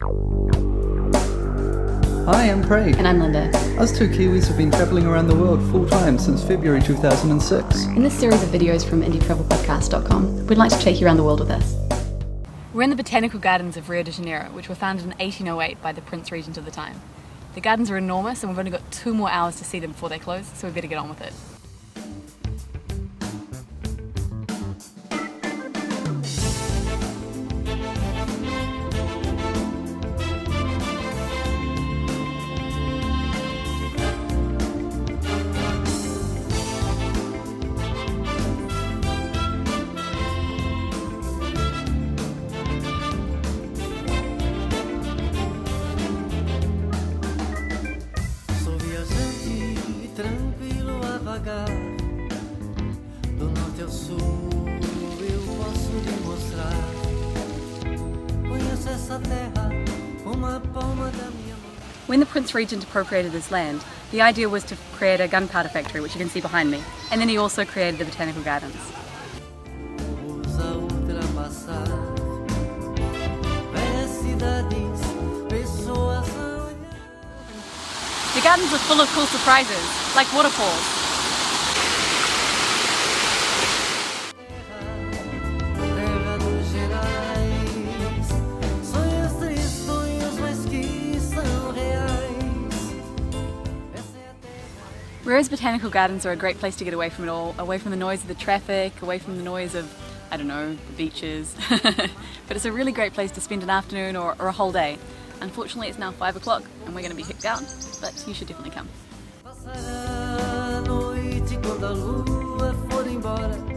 Hi, I'm Craig. And I'm Linda. Us two Kiwis have been travelling around the world full time since February 2006. In this series of videos from indietravelpodcast.com, we'd like to take you around the world with us. We're in the Botanical Gardens of Rio de Janeiro, which were founded in 1808 by the Prince Regent of the time. The gardens are enormous and we've only got two more hours to see them before they close, so we better get on with it. Tranquilo a vagar Do norte ao sul eu posso lhe mostrar. Conheço essa terra como a palma da minha mão. When the Prince Regent appropriated this land, the idea was to create a gunpowder factory, which you can see behind me, and then he also created the Botanical Gardens. Vamos a ultrapassar Velhas cidades, pessoas a olhar. The gardens are full of cool surprises, like waterfalls. Rio's Botanical Gardens are a great place to get away from it all, away from the noise of the traffic, away from the noise of, I don't know, the beaches. but it's a really great place to spend an afternoon or, or a whole day. Unfortunately, it's now 5 o'clock and we're going to be kicked out, but you should definitely come. Passará a noite quando a lua for embora.